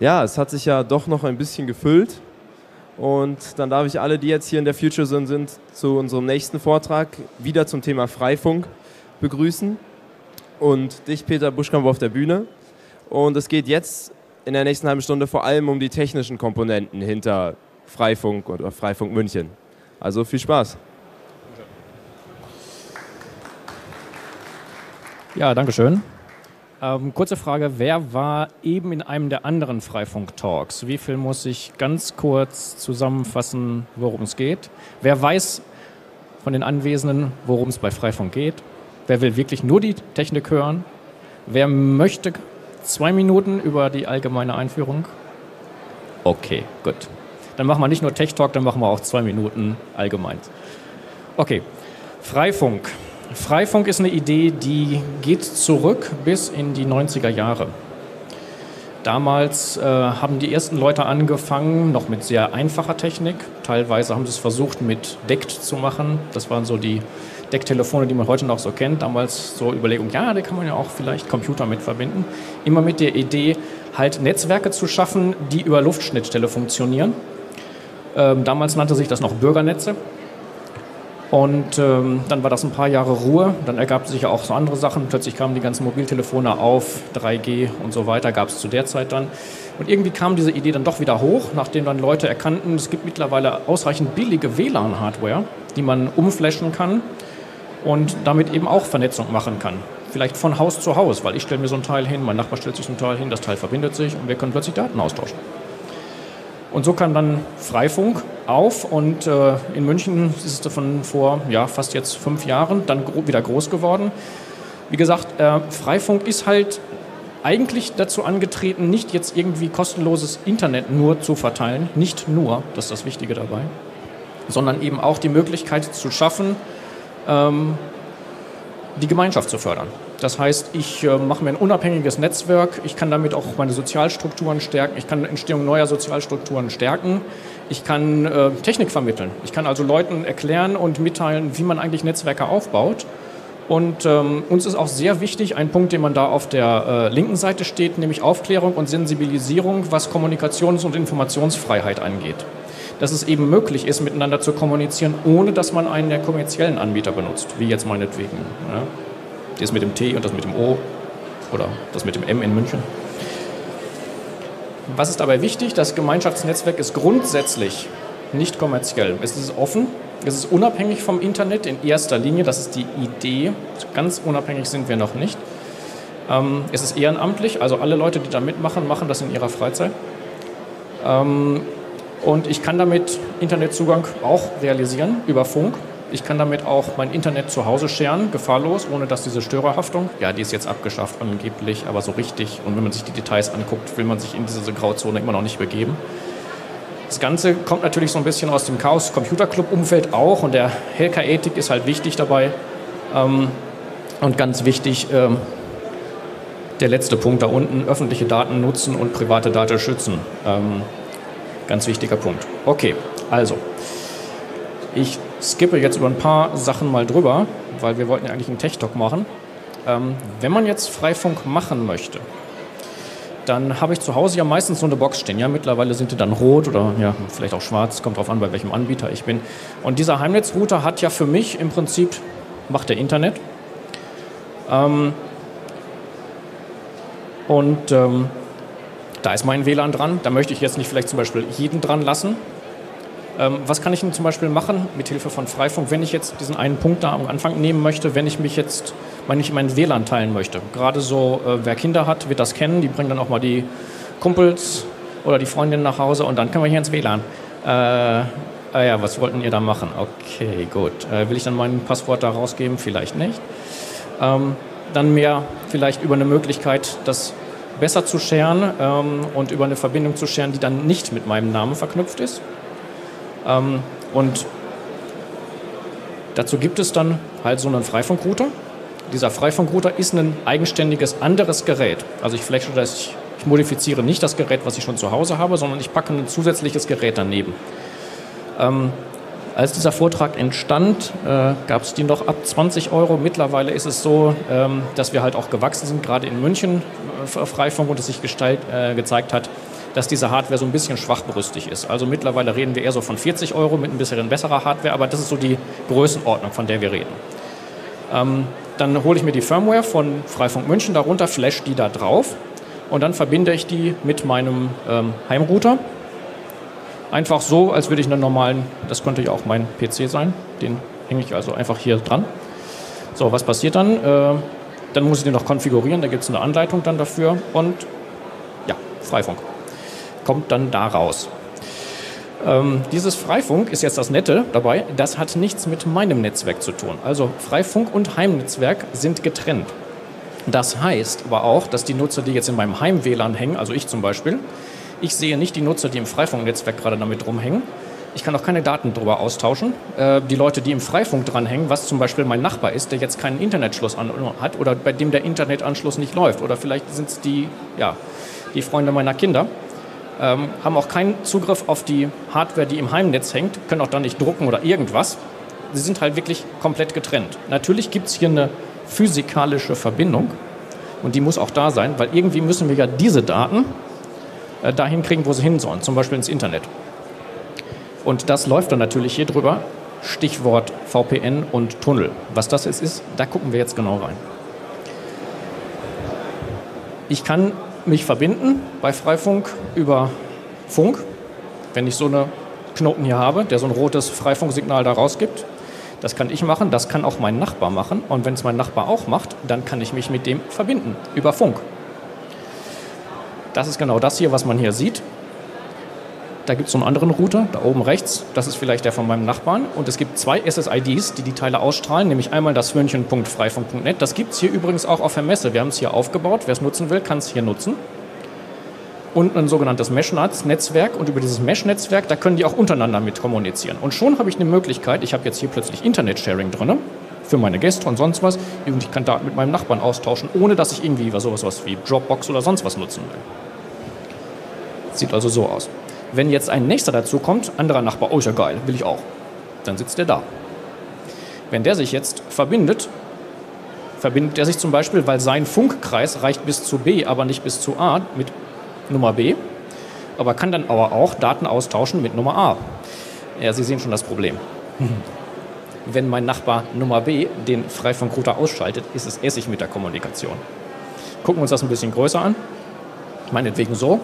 ja, es hat sich ja doch noch ein bisschen gefüllt. Und dann darf ich alle, die jetzt hier in der Future Zone sind, zu unserem nächsten Vortrag wieder zum Thema Freifunk begrüßen. Und dich, Peter Buschkamp, auf der Bühne. Und es geht jetzt in der nächsten halben Stunde vor allem um die technischen Komponenten hinter Freifunk oder Freifunk München. Also viel Spaß. Ja, danke schön. Ähm, kurze Frage, wer war eben in einem der anderen Freifunk-Talks? Wie viel muss ich ganz kurz zusammenfassen, worum es geht? Wer weiß von den Anwesenden, worum es bei Freifunk geht? Wer will wirklich nur die Technik hören? Wer möchte zwei Minuten über die allgemeine Einführung? Okay, gut. Dann machen wir nicht nur Tech Talk, dann machen wir auch zwei Minuten allgemein. Okay, Freifunk. Freifunk ist eine Idee, die geht zurück bis in die 90er Jahre. Damals äh, haben die ersten Leute angefangen, noch mit sehr einfacher Technik. Teilweise haben sie es versucht, mit DECT zu machen. Das waren so die DECT-Telefone, die man heute noch so kennt. Damals so Überlegung, ja, da kann man ja auch vielleicht Computer mit verbinden. Immer mit der Idee, halt Netzwerke zu schaffen, die über Luftschnittstelle funktionieren. Ähm, damals nannte sich das noch Bürgernetze. Und ähm, dann war das ein paar Jahre Ruhe. Dann ergab sich ja auch so andere Sachen. Plötzlich kamen die ganzen Mobiltelefone auf, 3G und so weiter, gab es zu der Zeit dann. Und irgendwie kam diese Idee dann doch wieder hoch, nachdem dann Leute erkannten, es gibt mittlerweile ausreichend billige WLAN-Hardware, die man umflashen kann und damit eben auch Vernetzung machen kann. Vielleicht von Haus zu Haus, weil ich stelle mir so ein Teil hin, mein Nachbar stellt sich so ein Teil hin, das Teil verbindet sich und wir können plötzlich Daten austauschen. Und so kam dann Freifunk auf und äh, in München ist es davon vor ja, fast jetzt fünf Jahren dann gro wieder groß geworden. Wie gesagt, äh, Freifunk ist halt eigentlich dazu angetreten, nicht jetzt irgendwie kostenloses Internet nur zu verteilen, nicht nur, das ist das Wichtige dabei, sondern eben auch die Möglichkeit zu schaffen, ähm, die Gemeinschaft zu fördern. Das heißt, ich äh, mache mir ein unabhängiges Netzwerk, ich kann damit auch meine Sozialstrukturen stärken, ich kann Entstehung neuer Sozialstrukturen stärken, ich kann äh, Technik vermitteln. Ich kann also Leuten erklären und mitteilen, wie man eigentlich Netzwerke aufbaut. Und ähm, uns ist auch sehr wichtig, ein Punkt, den man da auf der äh, linken Seite steht, nämlich Aufklärung und Sensibilisierung, was Kommunikations- und Informationsfreiheit angeht. Dass es eben möglich ist, miteinander zu kommunizieren, ohne dass man einen der kommerziellen Anbieter benutzt, wie jetzt meinetwegen. Ja? Das mit dem T und das mit dem O oder das mit dem M in München. Was ist dabei wichtig? Das Gemeinschaftsnetzwerk ist grundsätzlich nicht kommerziell. Es ist offen, es ist unabhängig vom Internet in erster Linie, das ist die Idee. Ganz unabhängig sind wir noch nicht. Ähm, es ist ehrenamtlich, also alle Leute, die da mitmachen, machen das in ihrer Freizeit. Ähm, und ich kann damit Internetzugang auch realisieren über Funk. Ich kann damit auch mein Internet zu Hause scheren, gefahrlos, ohne dass diese Störerhaftung, ja, die ist jetzt abgeschafft angeblich, aber so richtig. Und wenn man sich die Details anguckt, will man sich in diese Grauzone immer noch nicht begeben. Das Ganze kommt natürlich so ein bisschen aus dem Chaos Computer Club Umfeld auch und der Hacker-Ethik ist halt wichtig dabei. Ähm, und ganz wichtig, ähm, der letzte Punkt da unten, öffentliche Daten nutzen und private Daten schützen. Ähm, ganz wichtiger Punkt. Okay, also, ich skippe jetzt über ein paar Sachen mal drüber, weil wir wollten ja eigentlich einen Tech-Talk machen. Ähm, wenn man jetzt Freifunk machen möchte, dann habe ich zu Hause ja meistens so eine Box stehen. Ja, mittlerweile sind die dann rot oder ja, vielleicht auch schwarz, kommt drauf an, bei welchem Anbieter ich bin. Und dieser Heimnetzrouter hat ja für mich im Prinzip, macht der Internet. Ähm, und ähm, da ist mein WLAN dran. Da möchte ich jetzt nicht vielleicht zum Beispiel jeden dran lassen, was kann ich denn zum Beispiel machen mit Hilfe von Freifunk, wenn ich jetzt diesen einen Punkt da am Anfang nehmen möchte, wenn ich mich jetzt, wenn ich meinen WLAN teilen möchte? Gerade so, äh, wer Kinder hat, wird das kennen. Die bringen dann auch mal die Kumpels oder die Freundin nach Hause und dann können wir hier ins WLAN. Äh, ah ja, was wollten ihr da machen? Okay, gut. Äh, will ich dann mein Passwort da rausgeben? Vielleicht nicht. Ähm, dann mehr vielleicht über eine Möglichkeit, das besser zu scheren ähm, und über eine Verbindung zu scheren, die dann nicht mit meinem Namen verknüpft ist. Ähm, und dazu gibt es dann halt so einen Freifunkrouter. Dieser Freifunkrouter ist ein eigenständiges anderes Gerät. Also ich flashe das, ich, ich modifiziere nicht das Gerät, was ich schon zu Hause habe, sondern ich packe ein zusätzliches Gerät daneben. Ähm, als dieser Vortrag entstand, äh, gab es die noch ab 20 Euro. Mittlerweile ist es so, ähm, dass wir halt auch gewachsen sind, gerade in München äh, Freifunk und es sich gestalt, äh, gezeigt hat, dass diese Hardware so ein bisschen schwachbrüstig ist. Also mittlerweile reden wir eher so von 40 Euro mit ein bisschen besserer Hardware, aber das ist so die Größenordnung, von der wir reden. Ähm, dann hole ich mir die Firmware von Freifunk München darunter, flash die da drauf und dann verbinde ich die mit meinem ähm, Heimrouter. Einfach so, als würde ich einen normalen, das könnte ja auch mein PC sein, den hänge ich also einfach hier dran. So, was passiert dann? Äh, dann muss ich den noch konfigurieren, da gibt es eine Anleitung dann dafür und ja, Freifunk. Kommt dann da raus. Ähm, dieses Freifunk ist jetzt das Nette dabei, das hat nichts mit meinem Netzwerk zu tun. Also Freifunk und Heimnetzwerk sind getrennt. Das heißt aber auch, dass die Nutzer, die jetzt in meinem Heim-WLAN hängen, also ich zum Beispiel, ich sehe nicht die Nutzer, die im Freifunknetzwerk gerade damit rumhängen. Ich kann auch keine Daten darüber austauschen. Äh, die Leute, die im Freifunk dranhängen, was zum Beispiel mein Nachbar ist, der jetzt keinen Internetschluss hat oder bei dem der Internetanschluss nicht läuft oder vielleicht sind es die, ja, die Freunde meiner Kinder, ähm, haben auch keinen Zugriff auf die Hardware, die im Heimnetz hängt, können auch da nicht drucken oder irgendwas. Sie sind halt wirklich komplett getrennt. Natürlich gibt es hier eine physikalische Verbindung und die muss auch da sein, weil irgendwie müssen wir ja diese Daten äh, dahin kriegen, wo sie hin sollen, zum Beispiel ins Internet. Und das läuft dann natürlich hier drüber. Stichwort VPN und Tunnel. Was das jetzt ist, da gucken wir jetzt genau rein. Ich kann mich verbinden bei Freifunk über Funk, wenn ich so eine Knoten hier habe, der so ein rotes Freifunksignal da rausgibt. Das kann ich machen, das kann auch mein Nachbar machen. Und wenn es mein Nachbar auch macht, dann kann ich mich mit dem verbinden über Funk. Das ist genau das hier, was man hier sieht. Da gibt es so einen anderen Router, da oben rechts. Das ist vielleicht der von meinem Nachbarn. Und es gibt zwei SSIDs, die die Teile ausstrahlen, nämlich einmal das Hörnchen.freifunk.net. Das gibt es hier übrigens auch auf der Messe. Wir haben es hier aufgebaut. Wer es nutzen will, kann es hier nutzen. Und ein sogenanntes Mesh-Netzwerk. Und über dieses Mesh-Netzwerk, da können die auch untereinander mit kommunizieren. Und schon habe ich eine Möglichkeit, ich habe jetzt hier plötzlich Internet-Sharing drin für meine Gäste und sonst was. Und ich kann Daten mit meinem Nachbarn austauschen, ohne dass ich irgendwie sowas was wie Dropbox oder sonst was nutzen will. Sieht also so aus. Wenn jetzt ein nächster dazu kommt, anderer Nachbar, oh ist ja geil, will ich auch, dann sitzt der da. Wenn der sich jetzt verbindet, verbindet er sich zum Beispiel, weil sein Funkkreis reicht bis zu B, aber nicht bis zu A mit Nummer B, aber kann dann aber auch Daten austauschen mit Nummer A. Ja, Sie sehen schon das Problem. Wenn mein Nachbar Nummer B den Freifunkrouter ausschaltet, ist es Essig mit der Kommunikation. Gucken wir uns das ein bisschen größer an. Meinetwegen so.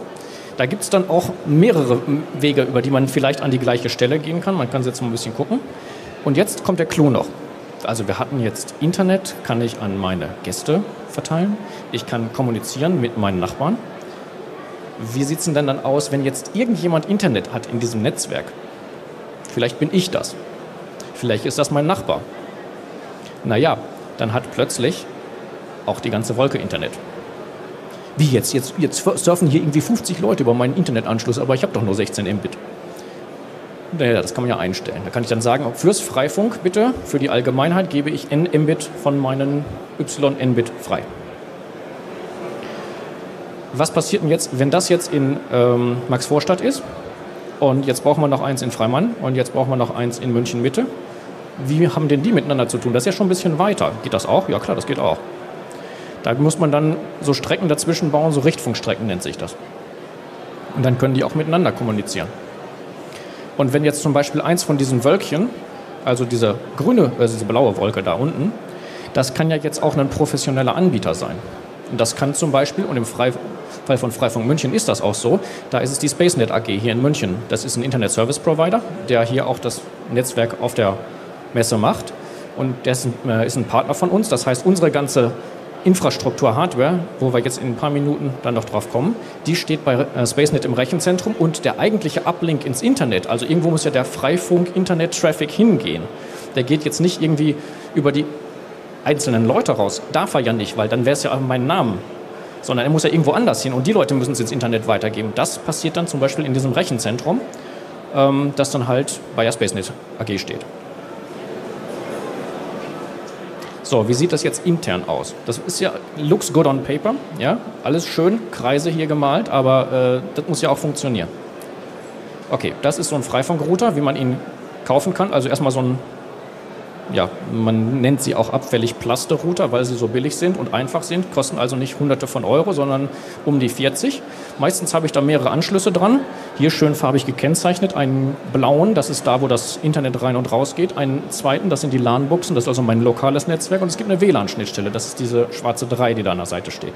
Da gibt es dann auch mehrere Wege, über die man vielleicht an die gleiche Stelle gehen kann. Man kann jetzt mal ein bisschen gucken. Und jetzt kommt der Clou noch. Also wir hatten jetzt Internet, kann ich an meine Gäste verteilen. Ich kann kommunizieren mit meinen Nachbarn. Wie sieht es denn dann aus, wenn jetzt irgendjemand Internet hat in diesem Netzwerk? Vielleicht bin ich das. Vielleicht ist das mein Nachbar. Naja, dann hat plötzlich auch die ganze Wolke Internet. Wie jetzt? Jetzt, jetzt surfen hier irgendwie 50 Leute über meinen Internetanschluss, aber ich habe doch nur 16 Mbit. Naja, das kann man ja einstellen. Da kann ich dann sagen, fürs Freifunk bitte, für die Allgemeinheit gebe ich n Mbit von meinen y Nbit frei. Was passiert denn jetzt, wenn das jetzt in ähm, Max Vorstadt ist und jetzt braucht man noch eins in Freimann und jetzt braucht man noch eins in München Mitte? Wie haben denn die miteinander zu tun? Das ist ja schon ein bisschen weiter. Geht das auch? Ja klar, das geht auch. Da muss man dann so Strecken dazwischen bauen, so Richtfunkstrecken nennt sich das. Und dann können die auch miteinander kommunizieren. Und wenn jetzt zum Beispiel eins von diesen Wölkchen, also diese grüne, also diese blaue Wolke da unten, das kann ja jetzt auch ein professioneller Anbieter sein. Und das kann zum Beispiel, und im Fall von Freifunk München ist das auch so, da ist es die SpaceNet AG hier in München. Das ist ein Internet Service Provider, der hier auch das Netzwerk auf der Messe macht. Und der ist ein, äh, ist ein Partner von uns. Das heißt, unsere ganze Infrastruktur, Hardware, wo wir jetzt in ein paar Minuten dann noch drauf kommen, die steht bei äh, SpaceNet im Rechenzentrum und der eigentliche Uplink ins Internet, also irgendwo muss ja der Freifunk-Internet-Traffic hingehen. Der geht jetzt nicht irgendwie über die einzelnen Leute raus. Darf er ja nicht, weil dann wäre es ja mein Name. Sondern er muss ja irgendwo anders hin und die Leute müssen es ins Internet weitergeben. Das passiert dann zum Beispiel in diesem Rechenzentrum, ähm, das dann halt bei der SpaceNet AG steht. So, wie sieht das jetzt intern aus? Das ist ja, looks good on paper, ja, alles schön, Kreise hier gemalt, aber äh, das muss ja auch funktionieren. Okay, das ist so ein Freifunkrouter, wie man ihn kaufen kann. Also erstmal so ein ja, man nennt sie auch abfällig Plasterrouter, weil sie so billig sind und einfach sind, kosten also nicht hunderte von Euro, sondern um die 40. Meistens habe ich da mehrere Anschlüsse dran. Hier schön farbig gekennzeichnet. Einen blauen, das ist da, wo das Internet rein und raus geht. Einen zweiten, das sind die LAN-Buchsen, das ist also mein lokales Netzwerk. Und es gibt eine WLAN-Schnittstelle, das ist diese schwarze 3, die da an der Seite steht.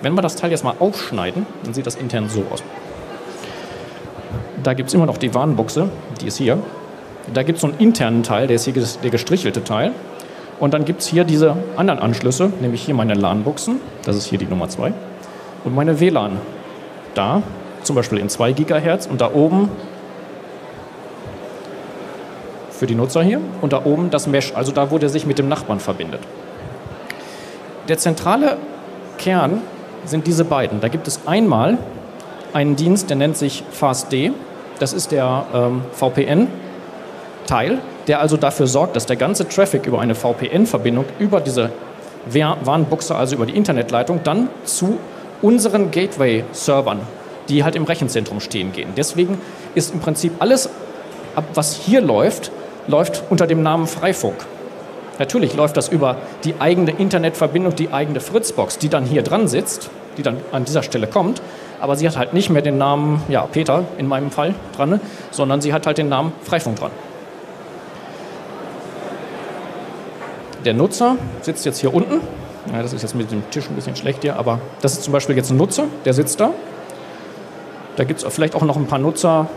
Wenn wir das Teil jetzt mal aufschneiden, dann sieht das intern so aus. Da gibt es immer noch die Warnbuchse, die ist hier. Da gibt es so einen internen Teil, der ist hier der gestrichelte Teil. Und dann gibt es hier diese anderen Anschlüsse, nämlich hier meine LAN-Buchsen, das ist hier die Nummer 2, und meine WLAN. Da, zum Beispiel in 2 GHz und da oben für die Nutzer hier und da oben das Mesh, also da, wo der sich mit dem Nachbarn verbindet. Der zentrale Kern sind diese beiden. Da gibt es einmal einen Dienst, der nennt sich FastD. Das ist der ähm, VPN Teil, der also dafür sorgt, dass der ganze Traffic über eine VPN-Verbindung, über diese Warnbuchse, also über die Internetleitung, dann zu unseren Gateway-Servern, die halt im Rechenzentrum stehen, gehen. Deswegen ist im Prinzip alles, was hier läuft, läuft unter dem Namen Freifunk. Natürlich läuft das über die eigene Internetverbindung, die eigene Fritzbox, die dann hier dran sitzt, die dann an dieser Stelle kommt. Aber sie hat halt nicht mehr den Namen, ja, Peter in meinem Fall dran, sondern sie hat halt den Namen Freifunk dran. Der Nutzer sitzt jetzt hier unten. Ja, das ist jetzt mit dem Tisch ein bisschen schlecht hier, aber das ist zum Beispiel jetzt ein Nutzer, der sitzt da. Da gibt es vielleicht auch noch ein paar Nutzer,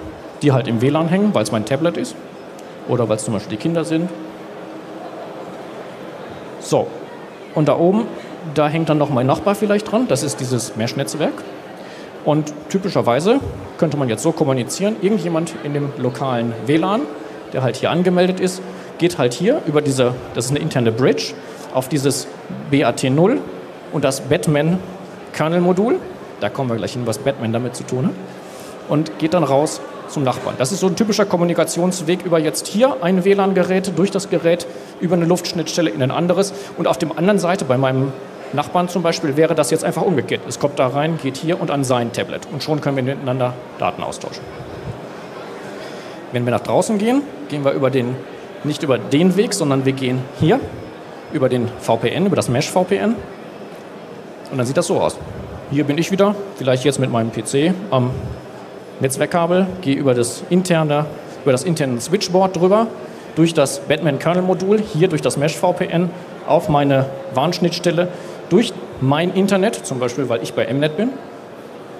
die halt im WLAN hängen, weil es mein Tablet ist. Oder weil es zum Beispiel die Kinder sind. So, und da oben, da hängt dann noch mein Nachbar vielleicht dran. Das ist dieses Mesh-Netzwerk. Und typischerweise könnte man jetzt so kommunizieren, irgendjemand in dem lokalen WLAN, der halt hier angemeldet ist, geht halt hier über diese, das ist eine interne Bridge, auf dieses BAT0 und das Batman-Kernel-Modul. Da kommen wir gleich hin, was Batman damit zu tun hat. Und geht dann raus zum Nachbarn. Das ist so ein typischer Kommunikationsweg über jetzt hier ein WLAN-Gerät, durch das Gerät, über eine Luftschnittstelle in ein anderes. Und auf der anderen Seite, bei meinem Nachbarn zum Beispiel, wäre das jetzt einfach umgekehrt. Es kommt da rein, geht hier und an sein Tablet. Und schon können wir miteinander Daten austauschen. Wenn wir nach draußen gehen, gehen wir über den nicht über den Weg, sondern wir gehen hier über den VPN, über das Mesh-VPN. Und dann sieht das so aus. Hier bin ich wieder, vielleicht jetzt mit meinem PC am Netzwerkkabel, gehe über das interne, über das interne Switchboard drüber, durch das Batman-Kernel-Modul, hier durch das Mesh-VPN auf meine Warnschnittstelle, durch mein Internet, zum Beispiel weil ich bei Mnet bin,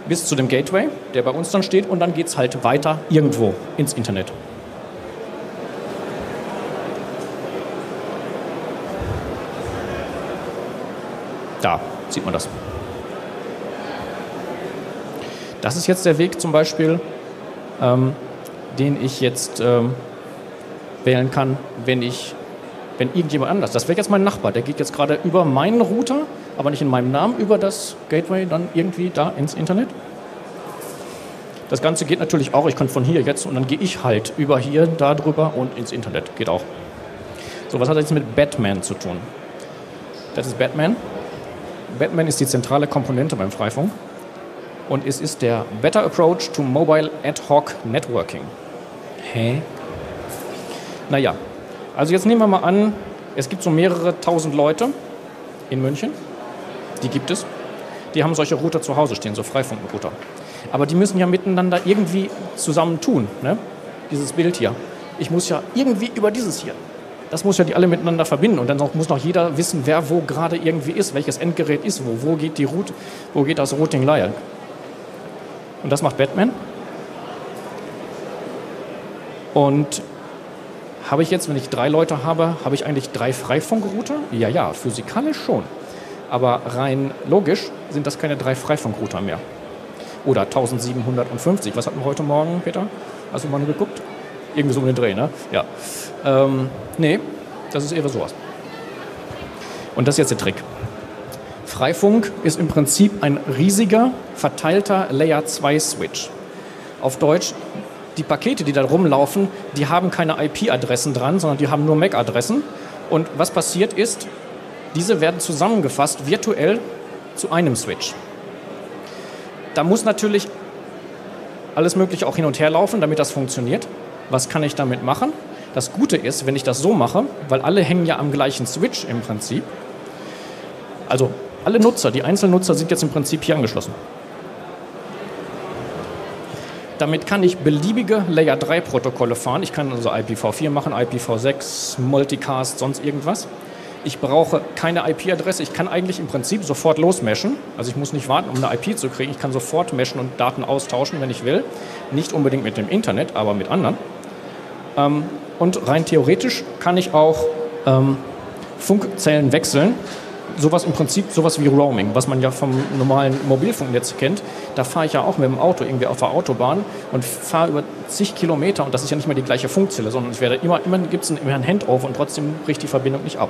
bis zu dem Gateway, der bei uns dann steht, und dann geht es halt weiter irgendwo ins Internet. Da sieht man das. Das ist jetzt der Weg zum Beispiel, ähm, den ich jetzt ähm, wählen kann, wenn ich, wenn irgendjemand anders, das wäre jetzt mein Nachbar, der geht jetzt gerade über meinen Router, aber nicht in meinem Namen, über das Gateway dann irgendwie da ins Internet. Das Ganze geht natürlich auch, ich kann von hier jetzt und dann gehe ich halt über hier, da drüber und ins Internet. Geht auch. So, was hat das jetzt mit Batman zu tun? Das ist Batman. Batman ist die zentrale Komponente beim Freifunk und es ist der Better Approach to Mobile Ad Hoc Networking. Hä? Naja, also jetzt nehmen wir mal an, es gibt so mehrere tausend Leute in München, die gibt es, die haben solche Router zu Hause stehen, so Freifunkrouter. Aber die müssen ja miteinander irgendwie zusammen tun, ne? dieses Bild hier. Ich muss ja irgendwie über dieses hier das muss ja die alle miteinander verbinden und dann muss noch jeder wissen, wer wo gerade irgendwie ist, welches Endgerät ist wo, wo geht die Route, wo geht das Routing Layer. Und das macht Batman. Und habe ich jetzt, wenn ich drei Leute habe, habe ich eigentlich drei Freifunkrouter? Ja, ja, physikalisch schon. Aber rein logisch sind das keine drei Freifunkrouter mehr. Oder 1750. Was hatten wir heute Morgen, Peter? Hast du mal geguckt? Irgendwie so um den Dreh, ne? Ja. Ähm, nee, das ist eher sowas. Und das ist jetzt der Trick. Freifunk ist im Prinzip ein riesiger, verteilter Layer 2 Switch. Auf Deutsch, die Pakete, die da rumlaufen, die haben keine IP-Adressen dran, sondern die haben nur MAC-Adressen. Und was passiert ist, diese werden zusammengefasst virtuell zu einem Switch. Da muss natürlich alles Mögliche auch hin und her laufen, damit das funktioniert. Was kann ich damit machen? Das Gute ist, wenn ich das so mache, weil alle hängen ja am gleichen Switch im Prinzip, also alle Nutzer, die Einzelnutzer sind jetzt im Prinzip hier angeschlossen. Damit kann ich beliebige Layer 3 Protokolle fahren. Ich kann also IPv4 machen, IPv6, Multicast, sonst irgendwas. Ich brauche keine IP-Adresse. Ich kann eigentlich im Prinzip sofort losmeschen. Also ich muss nicht warten, um eine IP zu kriegen. Ich kann sofort meschen und Daten austauschen, wenn ich will. Nicht unbedingt mit dem Internet, aber mit anderen. Ähm, und rein theoretisch kann ich auch ähm, Funkzellen wechseln sowas im Prinzip sowas wie Roaming, was man ja vom normalen Mobilfunknetz kennt. Da fahre ich ja auch mit dem Auto irgendwie auf der Autobahn und fahre über zig Kilometer und das ist ja nicht mehr die gleiche Funkzelle, sondern ich werde immer, immer gibt es immer ein Handover und trotzdem bricht die Verbindung nicht ab.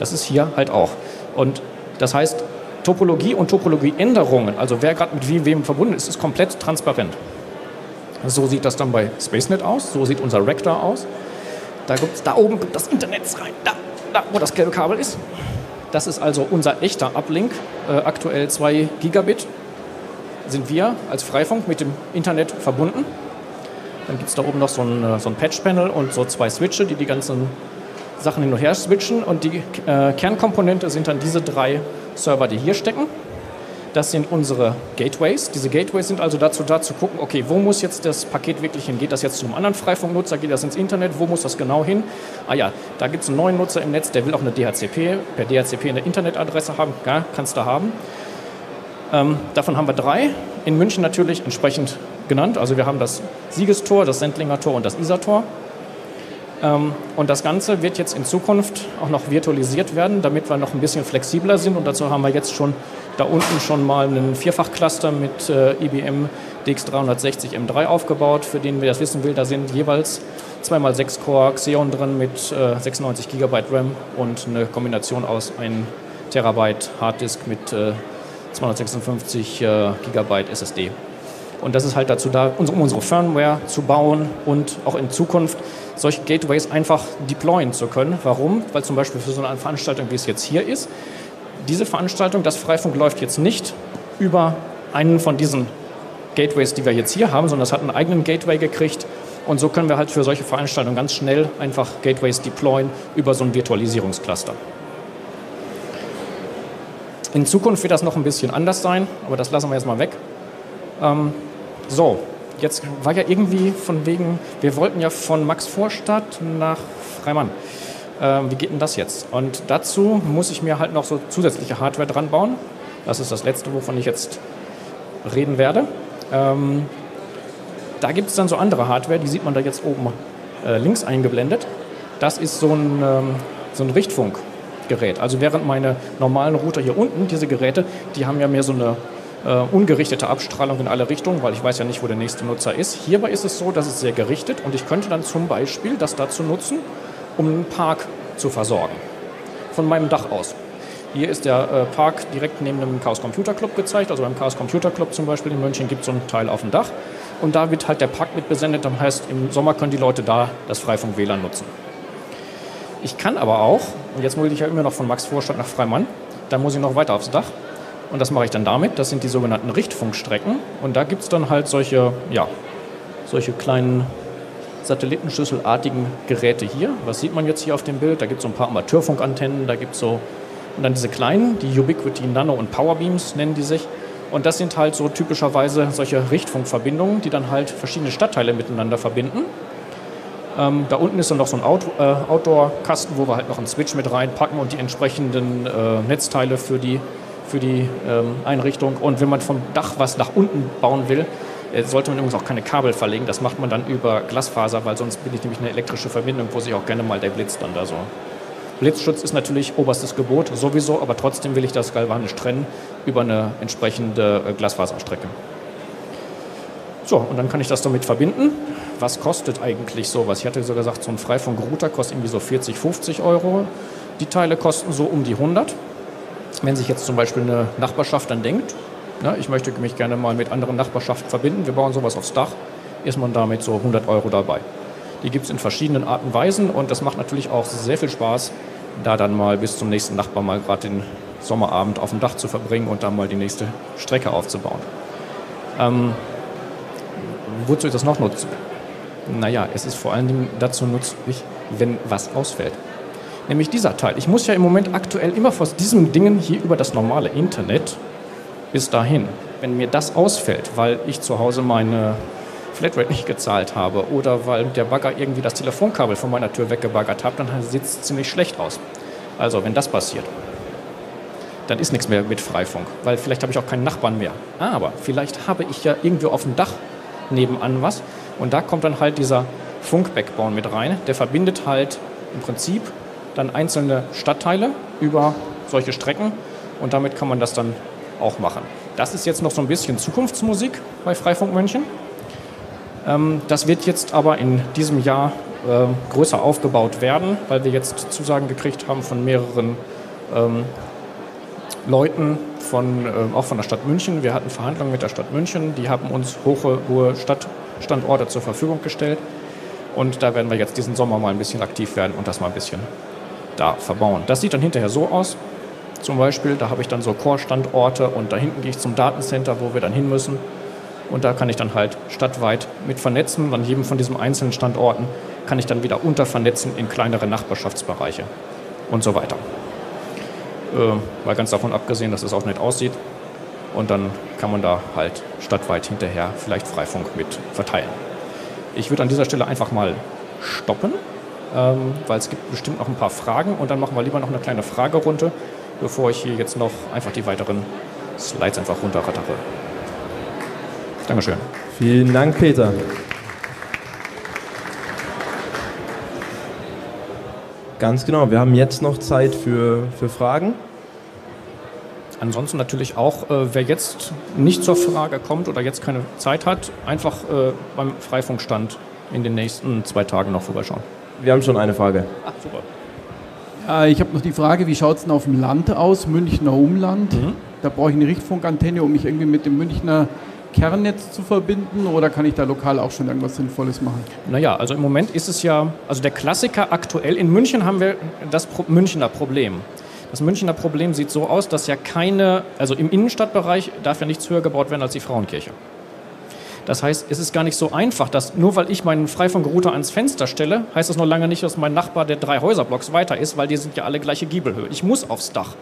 Das ist hier halt auch. Und das heißt, Topologie und Topologieänderungen, also wer gerade mit wie wem verbunden ist, ist komplett transparent. So sieht das dann bei SpaceNet aus, so sieht unser Rector aus. Da, da oben gibt das Internet rein, da, da, wo das gelbe Kabel ist. Das ist also unser echter Uplink, äh, aktuell 2 Gigabit sind wir als Freifunk mit dem Internet verbunden. Dann gibt es da oben noch so ein, äh, so ein Patch-Panel und so zwei Switche, die die ganzen Sachen hin und her switchen. Und die äh, Kernkomponente sind dann diese drei Server, die hier stecken. Das sind unsere Gateways. Diese Gateways sind also dazu da zu gucken, okay, wo muss jetzt das Paket wirklich hin? Geht das jetzt zu einem anderen Freifunknutzer? Geht das ins Internet? Wo muss das genau hin? Ah ja, da gibt es einen neuen Nutzer im Netz, der will auch eine DHCP, per DHCP eine Internetadresse haben. Ja, kannst du haben. Ähm, davon haben wir drei. In München natürlich entsprechend genannt. Also wir haben das Siegestor, das Sendlinger Tor und das Isartor. Ähm, und das Ganze wird jetzt in Zukunft auch noch virtualisiert werden, damit wir noch ein bisschen flexibler sind. Und dazu haben wir jetzt schon da unten schon mal einen Vierfachcluster mit äh, IBM DX360 M3 aufgebaut. Für den, wer das wissen will, da sind jeweils 2x6 Core Xeon drin mit äh, 96 GB RAM und eine Kombination aus 1 Terabyte Harddisk mit äh, 256 äh, GB SSD. Und das ist halt dazu da, um unsere Firmware zu bauen und auch in Zukunft solche Gateways einfach deployen zu können. Warum? Weil zum Beispiel für so eine Veranstaltung, wie es jetzt hier ist, diese Veranstaltung, das Freifunk läuft jetzt nicht über einen von diesen Gateways, die wir jetzt hier haben, sondern es hat einen eigenen Gateway gekriegt. Und so können wir halt für solche Veranstaltungen ganz schnell einfach Gateways deployen über so ein Virtualisierungscluster. In Zukunft wird das noch ein bisschen anders sein, aber das lassen wir jetzt mal weg. Ähm, so, jetzt war ja irgendwie von wegen, wir wollten ja von Max Vorstadt nach Freimann äh, wie geht denn das jetzt? Und dazu muss ich mir halt noch so zusätzliche Hardware dran bauen. Das ist das letzte, wovon ich jetzt reden werde. Ähm, da gibt es dann so andere Hardware, die sieht man da jetzt oben äh, links eingeblendet. Das ist so ein, ähm, so ein Richtfunkgerät. Also während meine normalen Router hier unten, diese Geräte, die haben ja mehr so eine äh, ungerichtete Abstrahlung in alle Richtungen, weil ich weiß ja nicht, wo der nächste Nutzer ist. Hierbei ist es so, dass es sehr gerichtet und ich könnte dann zum Beispiel das dazu nutzen, um einen Park zu versorgen. Von meinem Dach aus. Hier ist der äh, Park direkt neben dem Chaos Computer Club gezeigt. Also beim Chaos Computer Club zum Beispiel in München gibt es so einen Teil auf dem Dach. Und da wird halt der Park mit besendet. Das heißt, im Sommer können die Leute da das Freifunk WLAN nutzen. Ich kann aber auch, und jetzt muss ich ja immer noch von Max Vorstadt nach Freimann, da muss ich noch weiter aufs Dach. Und das mache ich dann damit. Das sind die sogenannten Richtfunkstrecken. Und da gibt es dann halt solche, ja, solche kleinen satellitenschüsselartigen Geräte hier. Was sieht man jetzt hier auf dem Bild? Da gibt es so ein paar Amateurfunkantennen, da gibt es so, und dann diese kleinen, die Ubiquity Nano und Powerbeams nennen die sich. Und das sind halt so typischerweise solche Richtfunkverbindungen, die dann halt verschiedene Stadtteile miteinander verbinden. Ähm, da unten ist dann noch so ein Out äh, Outdoor-Kasten, wo wir halt noch einen Switch mit reinpacken und die entsprechenden äh, Netzteile für die, für die ähm, Einrichtung. Und wenn man vom Dach was nach unten bauen will, äh, sollte man übrigens auch keine Kabel verlegen. Das macht man dann über Glasfaser, weil sonst bin ich nämlich eine elektrische Verbindung, wo sich auch gerne mal der Blitz dann da so. Blitzschutz ist natürlich oberstes Gebot, sowieso, aber trotzdem will ich das galvanisch trennen über eine entsprechende äh, Glasfaserstrecke. So, und dann kann ich das damit verbinden. Was kostet eigentlich sowas? Ich hatte so gesagt, so ein Freifunk-Router kostet irgendwie so 40, 50 Euro. Die Teile kosten so um die 100. Wenn sich jetzt zum Beispiel eine Nachbarschaft dann denkt, na, ich möchte mich gerne mal mit anderen Nachbarschaften verbinden, wir bauen sowas aufs Dach, ist man damit so 100 Euro dabei. Die gibt es in verschiedenen Arten und Weisen und das macht natürlich auch sehr viel Spaß, da dann mal bis zum nächsten Nachbar mal gerade den Sommerabend auf dem Dach zu verbringen und dann mal die nächste Strecke aufzubauen. Ähm, wozu ich das noch nutzen? Naja, es ist vor allen Dingen dazu nützlich, wenn was ausfällt. Nämlich dieser Teil. Ich muss ja im Moment aktuell immer von diesem Dingen hier über das normale Internet bis dahin. Wenn mir das ausfällt, weil ich zu Hause meine Flatrate nicht gezahlt habe oder weil der Bagger irgendwie das Telefonkabel von meiner Tür weggebaggert hat, dann sieht es ziemlich schlecht aus. Also, wenn das passiert, dann ist nichts mehr mit Freifunk, weil vielleicht habe ich auch keinen Nachbarn mehr. Aber vielleicht habe ich ja irgendwie auf dem Dach nebenan was und da kommt dann halt dieser Funk-Backbone mit rein. Der verbindet halt im Prinzip dann einzelne Stadtteile über solche Strecken und damit kann man das dann auch machen. Das ist jetzt noch so ein bisschen Zukunftsmusik bei Freifunk München. Ähm, das wird jetzt aber in diesem Jahr äh, größer aufgebaut werden, weil wir jetzt Zusagen gekriegt haben von mehreren ähm, Leuten, von, auch von der Stadt München. Wir hatten Verhandlungen mit der Stadt München, die haben uns hohe, hohe Stadtstandorte zur Verfügung gestellt. Und da werden wir jetzt diesen Sommer mal ein bisschen aktiv werden und das mal ein bisschen da verbauen. Das sieht dann hinterher so aus. Zum Beispiel, da habe ich dann so Core-Standorte und da hinten gehe ich zum Datencenter, wo wir dann hin müssen. Und da kann ich dann halt stadtweit mit vernetzen. Und an jedem von diesen einzelnen Standorten kann ich dann wieder untervernetzen in kleinere Nachbarschaftsbereiche und so weiter. Äh, mal ganz davon abgesehen, dass es auch nett aussieht. Und dann kann man da halt stadtweit hinterher vielleicht Freifunk mit verteilen. Ich würde an dieser Stelle einfach mal stoppen, ähm, weil es gibt bestimmt noch ein paar Fragen und dann machen wir lieber noch eine kleine Fragerunde, bevor ich hier jetzt noch einfach die weiteren Slides einfach runterrattere. Dankeschön. Vielen Dank, Peter. Ganz genau, wir haben jetzt noch Zeit für, für Fragen. Ansonsten natürlich auch, äh, wer jetzt nicht zur Frage kommt oder jetzt keine Zeit hat, einfach äh, beim Freifunkstand in den nächsten zwei Tagen noch vorbeischauen. Wir haben schon eine Frage. Ach, super. Ja, ich habe noch die Frage, wie schaut es denn auf dem Land aus, Münchner Umland? Mhm. Da brauche ich eine Richtfunkantenne, um mich irgendwie mit dem Münchner Kernnetz zu verbinden oder kann ich da lokal auch schon irgendwas Sinnvolles machen? Naja, also im Moment ist es ja, also der Klassiker aktuell, in München haben wir das Pro Münchner Problem. Das Münchner Problem sieht so aus, dass ja keine, also im Innenstadtbereich darf ja nichts höher gebaut werden als die Frauenkirche. Das heißt, es ist gar nicht so einfach, dass nur weil ich meinen Freifunkrouter ans Fenster stelle, heißt das noch lange nicht, dass mein Nachbar, der drei Häuserblocks weiter ist, weil die sind ja alle gleiche Giebelhöhe. Ich muss aufs Dach.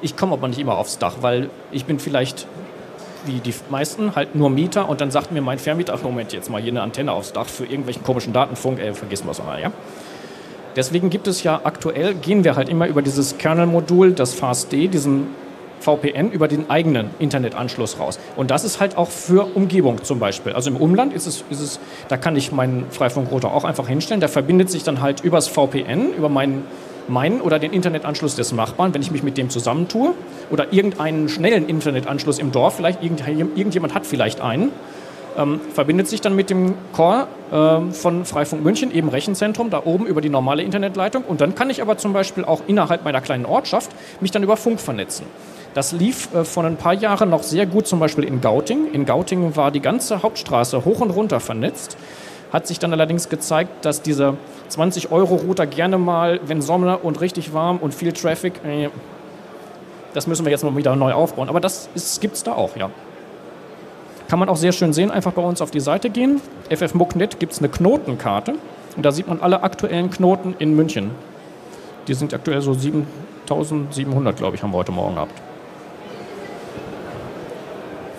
Ich komme aber nicht immer aufs Dach, weil ich bin vielleicht wie die meisten, halt nur Mieter und dann sagt mir mein Vermieter, Moment, jetzt mal hier eine Antenne aufs Dach für irgendwelchen komischen Datenfunk, ey, vergiss mal so mal, ja. Deswegen gibt es ja aktuell, gehen wir halt immer über dieses Kernel-Modul, das FastD, diesen VPN über den eigenen Internetanschluss raus. Und das ist halt auch für Umgebung zum Beispiel. Also im Umland ist es, ist es da kann ich meinen Freifunkrouter auch einfach hinstellen. Der verbindet sich dann halt übers VPN, über meinen meinen oder den Internetanschluss des Nachbarn, wenn ich mich mit dem zusammentue oder irgendeinen schnellen Internetanschluss im Dorf, vielleicht irgendjemand hat vielleicht einen, ähm, verbindet sich dann mit dem Core äh, von Freifunk München, eben Rechenzentrum, da oben über die normale Internetleitung. Und dann kann ich aber zum Beispiel auch innerhalb meiner kleinen Ortschaft mich dann über Funk vernetzen. Das lief äh, vor ein paar Jahren noch sehr gut, zum Beispiel in Gauting. In Gauting war die ganze Hauptstraße hoch und runter vernetzt. Hat sich dann allerdings gezeigt, dass diese 20-Euro-Router gerne mal, wenn Sommer und richtig warm und viel Traffic, äh, das müssen wir jetzt mal wieder neu aufbauen. Aber das gibt es da auch, ja. Kann man auch sehr schön sehen, einfach bei uns auf die Seite gehen. ffmuck.net gibt es eine Knotenkarte und da sieht man alle aktuellen Knoten in München. Die sind aktuell so 7700, glaube ich, haben wir heute Morgen gehabt.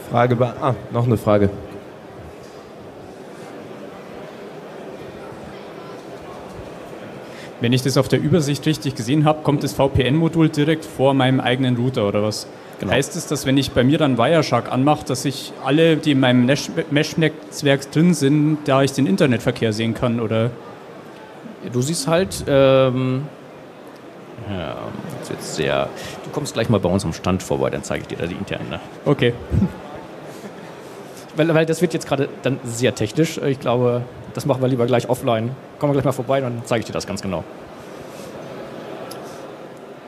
Frage, ah, noch eine Frage. Wenn ich das auf der Übersicht richtig gesehen habe, kommt das VPN-Modul direkt vor meinem eigenen Router oder was? Genau. Heißt es, dass wenn ich bei mir dann Wireshark anmache, dass ich alle, die in meinem Mesh-Netzwerk drin sind, da ich den Internetverkehr sehen kann? Oder? Du siehst halt, ähm, ja, das wird sehr. Du kommst gleich mal bei uns am Stand vorbei, dann zeige ich dir da die internen. Ne? Okay. Weil, weil das wird jetzt gerade dann sehr technisch. Ich glaube, das machen wir lieber gleich offline. Kommen wir gleich mal vorbei, dann zeige ich dir das ganz genau.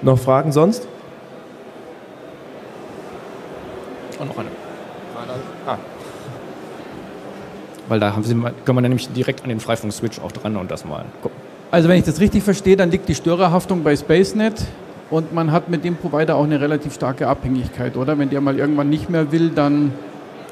Noch Fragen sonst? Und noch eine. Ah. Weil da können wir nämlich direkt an den Freifunk-Switch auch dran und das mal gucken. Also wenn ich das richtig verstehe, dann liegt die Störerhaftung bei SpaceNet und man hat mit dem Provider auch eine relativ starke Abhängigkeit, oder? Wenn der mal irgendwann nicht mehr will, dann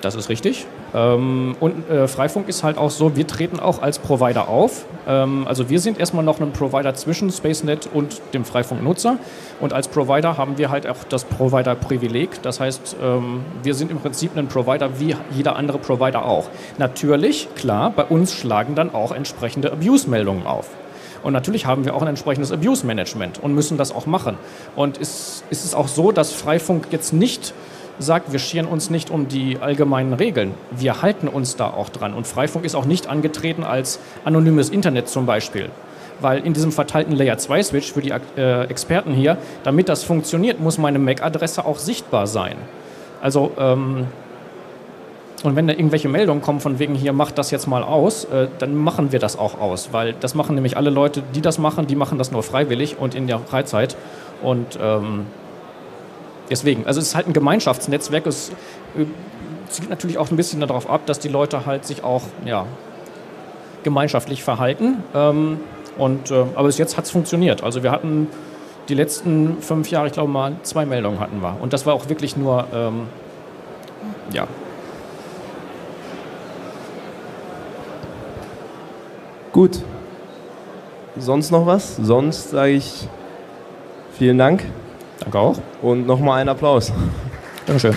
das ist richtig. Ähm, und äh, Freifunk ist halt auch so, wir treten auch als Provider auf. Ähm, also wir sind erstmal noch ein Provider zwischen SpaceNet und dem Freifunk-Nutzer. Und als Provider haben wir halt auch das Provider-Privileg. Das heißt, ähm, wir sind im Prinzip ein Provider wie jeder andere Provider auch. Natürlich, klar, bei uns schlagen dann auch entsprechende Abuse-Meldungen auf. Und natürlich haben wir auch ein entsprechendes Abuse-Management und müssen das auch machen. Und ist, ist es auch so, dass Freifunk jetzt nicht sagt, wir scheren uns nicht um die allgemeinen Regeln. Wir halten uns da auch dran. Und Freifunk ist auch nicht angetreten als anonymes Internet zum Beispiel. Weil in diesem verteilten Layer 2 Switch für die äh, Experten hier, damit das funktioniert, muss meine MAC-Adresse auch sichtbar sein. Also, ähm, und wenn da irgendwelche Meldungen kommen von wegen hier, macht das jetzt mal aus, äh, dann machen wir das auch aus. Weil das machen nämlich alle Leute, die das machen, die machen das nur freiwillig und in der Freizeit. Und ähm, deswegen, also es ist halt ein Gemeinschaftsnetzwerk. Es äh, zielt natürlich auch ein bisschen darauf ab, dass die Leute halt sich auch ja, gemeinschaftlich verhalten. Ähm, und, äh, aber bis jetzt hat es funktioniert. Also wir hatten die letzten fünf Jahre, ich glaube mal, zwei Meldungen hatten wir. Und das war auch wirklich nur, ähm, ja. Gut. Sonst noch was? Sonst sage ich vielen Dank. Danke auch. Und nochmal einen Applaus. Dankeschön.